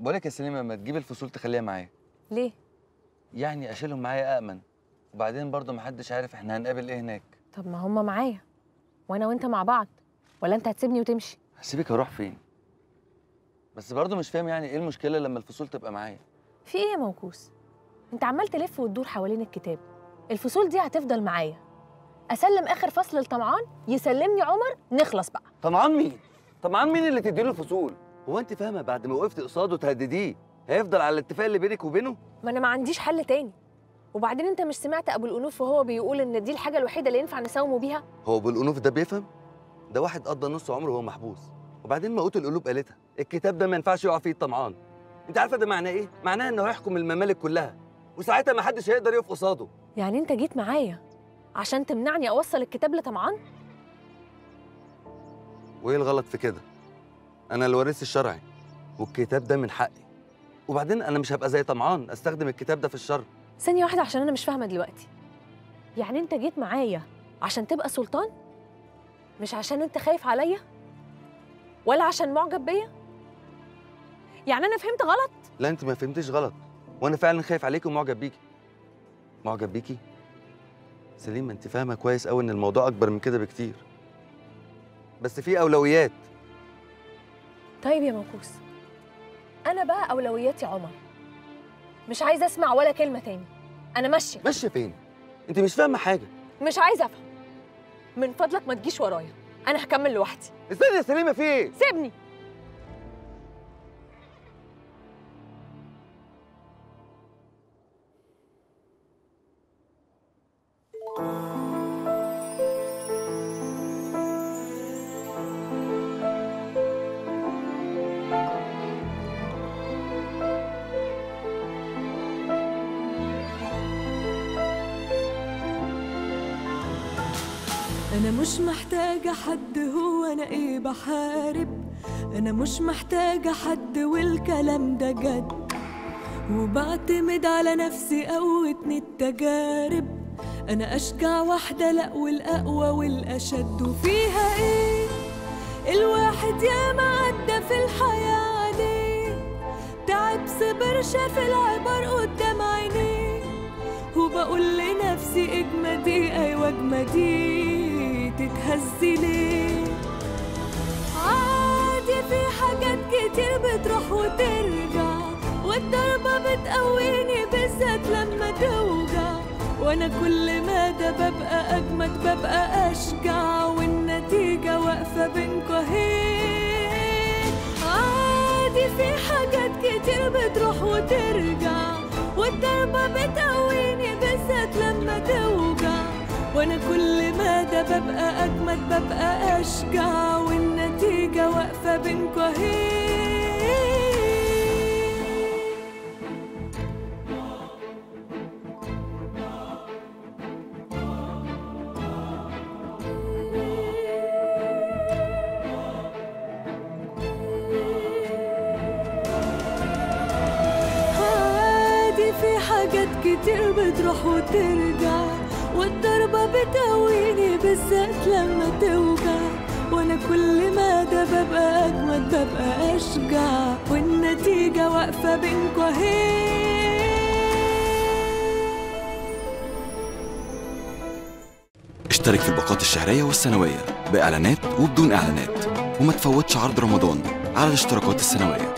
بقولك يا سليمة ما تجيب الفصول تخليها معايا. ليه؟ يعني أشيلهم معايا امن وبعدين برضه محدش عارف إحنا هنقابل إيه هناك. طب ما هم معايا. وأنا وأنت مع بعض. ولا أنت هتسيبني وتمشي؟ هسيبك أروح فين؟ بس برضه مش فاهم يعني إيه المشكلة لما الفصول تبقى معايا. في إيه يا موكوس؟ أنت عمال تلف وتدور حوالين الكتاب. الفصول دي هتفضل معايا. أسلم آخر فصل لطمعان يسلمني عمر نخلص بقى. طمعان مين؟ طمعان مين اللي تديله الفصول؟ هو انت فاهمة بعد ما وقفت قصاده تهدديه؟ هيفضل على الاتفاق اللي بينك وبينه؟ ما أنا ما عنديش حل تاني. وبعدين أنت مش سمعت أبو الأنوف وهو بيقول إن دي الحاجة الوحيدة اللي ينفع نساومه بيها؟ هو بالانوف ده بيفهم؟ ده واحد قضى نص عمره وهو محبوس. وبعدين موت القلوب قالتها. الكتاب ده ما ينفعش يقع فيه الطمعان. أنت عارفة ده معناه إيه؟ معناه إنه هيحكم الممالك كلها. وساعتها ما حدش هيقدر يقف قصاده. يعني أنت جيت معايا عشان تمنعني أوصل الكتاب لطمعان؟ وإيه الغلط في كده؟ أنا الوارث الشرعي والكتاب ده من حقي. وبعدين أنا مش هبقى زي طمعان أستخدم الكتاب ده في الشر. ثانية واحدة عشان أنا مش فاهمة دلوقتي. يعني أنت جيت معايا عشان تبقى سلطان؟ مش عشان أنت خايف عليا؟ ولا عشان معجب بيا؟ يعني أنا فهمت غلط؟ لا أنت ما فهمتيش غلط. وأنا فعلا خايف عليكي ومعجب بيكي. معجب بيكي؟ سليم أنت فاهمة كويس قوي إن الموضوع أكبر من كده بكتير. بس في أولويات. طيب يا موكوس. أنا بقى أولوياتي عمر. مش عايزة أسمع ولا كلمة تاني. أنا ماشية. ماشية فين؟ أنت مش فاهمة حاجة. مش عايزة أفهم. من فضلك ما تجيش ورايا. أنا هكمل لوحدي. استني يا سليمة؟ في إيه؟ سيبني. أنا مش محتاجة حد هو أنا إيه بحارب؟ أنا مش محتاجة حد والكلام ده جد. وبعتمد على نفسي قوتني التجارب. أنا أشجع واحدة لأ والأقوى والأشد. وفيها إيه؟ الواحد ياما عدى في الحياة عليه تعب صبر شاف العبر قدام عينيه وبقول لنفسي اجمدي أيوه اجمدي. تتهزي ليه عادي في حاجات كتير بتروح وترجع والضربة بتقويني بالذات لما توجع. وأنا كل ما ده ببقى أجمد ببقى أشجع والنتيجة واقفة بينكوا اهي عادي في حاجات كتير بتروح وترجع والضربة بتقويني بالذات لما توجع. وأنا كل ما ده ببقى أجمد ببقى أشجع والنتيجة واقفة بينكوا اهي في حاجات كتير بتروح وترجع. والضربة بتقويني بالذات لما توجع وأنا كل ما ده ببقى أجمد ببقى أشجع والنتيجة واقفة بينكوا اهي اشترك في الباقات الشهرية والسنوية بإعلانات وبدون إعلانات وما تفوتش عرض رمضان على الاشتراكات السنوية.